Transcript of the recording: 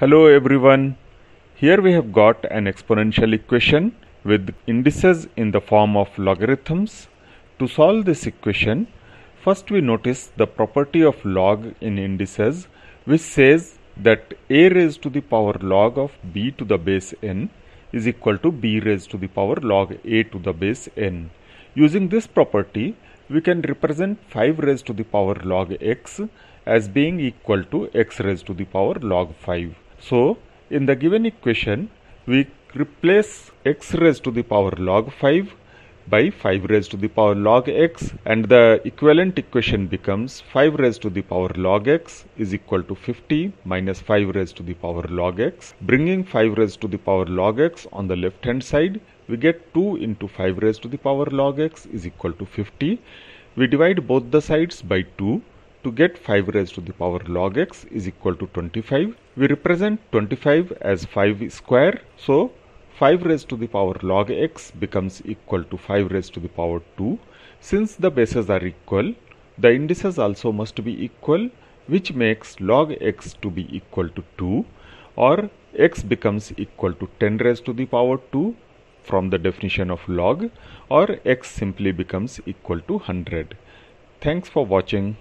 Hello everyone. Here we have got an exponential equation with indices in the form of logarithms. To solve this equation, first we notice the property of log in indices which says that a raised to the power log of b to the base n is equal to b raised to the power log a to the base n. Using this property, we can represent 5 raised to the power log x as being equal to x raised to the power log 5. So, in the given equation, we replace x raised to the power log 5 by 5 raised to the power log x and the equivalent equation becomes 5 raised to the power log x is equal to 50 minus 5 raised to the power log x. Bringing 5 raised to the power log x on the left hand side we get 2 into 5 raised to the power log x is equal to 50. We divide both the sides by 2 to get 5 raised to the power log x is equal to 25. We represent 25 as 5 square. So 5 raised to the power log x becomes equal to 5 raised to the power 2. Since the bases are equal, the indices also must be equal which makes log x to be equal to 2 or x becomes equal to 10 raised to the power 2 from the definition of log or x simply becomes equal to 100. Thanks for watching.